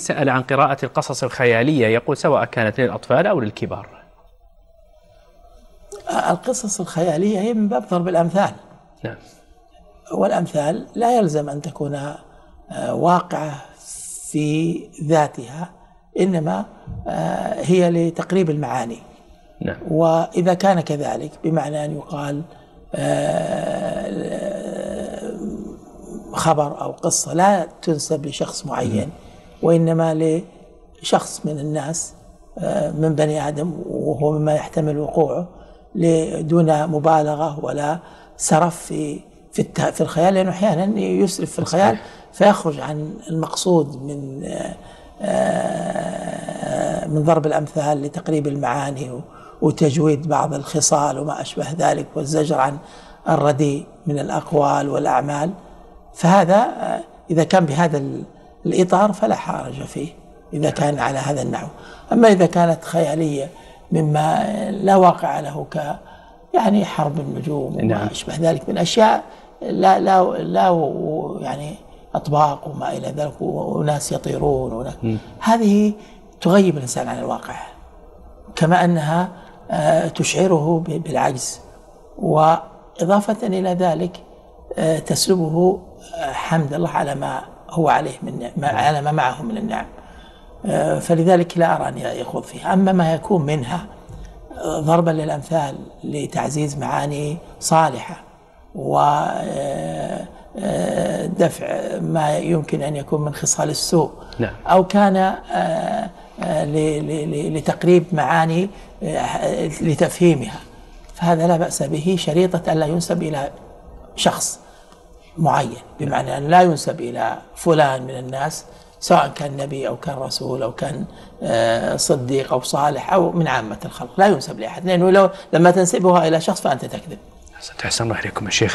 سأل عن قراءة القصص الخيالية يقول سواء كانت للأطفال أو للكبار. القصص الخيالية هي من باب ضرب الأمثال. نعم. والأمثال لا يلزم أن تكون آه، واقعة في ذاتها إنما آه، هي لتقريب المعاني. نعم. وإذا كان كذلك بمعنى أن يقال آه، خبر أو قصة لا تنسب لشخص معين. وإنما لشخص من الناس آه، من بني آدم وهو مما يحتمل وقوعه دون مبالغة ولا سرف في في في الخيال لأنه أحيانا يسرف في الخيال فيخرج عن المقصود من آه، من ضرب الأمثال لتقريب المعاني وتجويد بعض الخصال وما أشبه ذلك والزجر عن الرديء من الأقوال والأعمال. فهذا آه، إذا كان بهذا الإطار فلا حرج فيه إذا كان على هذا النحو. أما إذا كانت خيالية مما لا واقع له ك يعني حرب النجوم وما نعم. أشبه ذلك من أشياء لا لا لا يعني أطباق وما إلى ذلك وناس يطيرون هذه تغيب الإنسان عن الواقع كما أنها آه، تشعره بالعجز وإضافة إلى ذلك آه، تسلبه آه، حمد الله على ما هو عليه من على ما معه من النعم. فلذلك لا أرى أن يخوض فيها. أما ما يكون منها ضربا للأمثال لتعزيز معاني صالحة ودفع ما يمكن أن يكون من خصال السوء. نعم. أو كان لتقريب معاني لتفهيمها. فهذا لا بأس به شريطة ألا ينسب إلى شخص. معين بمعنى أن لا ينسب إلى فلان من الناس سواء كان نبي أو كان رسول أو كان آه، صديق أو صالح أو من عامة الخلق لا ينسب لأحد. لأنه لو لما تنسبها إلى شخص فأنت تكذب. أحسن الله إليكم يا شيخ.